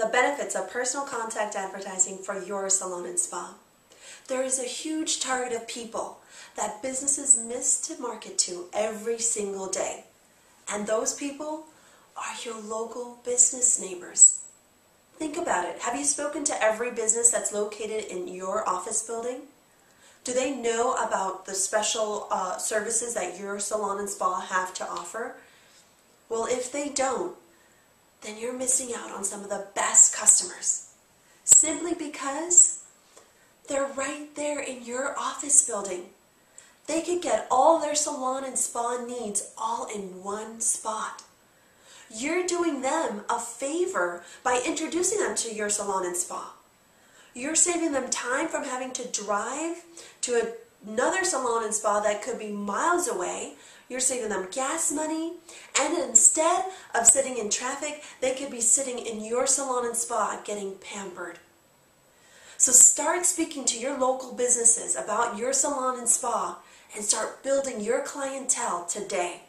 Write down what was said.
the benefits of personal contact advertising for your salon and spa. There is a huge target of people that businesses miss to market to every single day. And those people are your local business neighbors. Think about it. Have you spoken to every business that's located in your office building? Do they know about the special uh, services that your salon and spa have to offer? Well, if they don't, then you're missing out on some of the best customers. Simply because they're right there in your office building. They could get all their salon and spa needs all in one spot. You're doing them a favor by introducing them to your salon and spa. You're saving them time from having to drive to another salon and spa that could be miles away. You're saving them gas money. And instead of sitting in traffic, they could be sitting in your salon and spa getting pampered. So start speaking to your local businesses about your salon and spa and start building your clientele today.